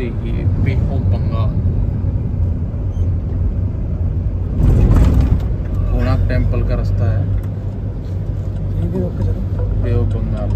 digi P.O.Banga Konark temple का रास्ता है बे ऑफ़ बंगाल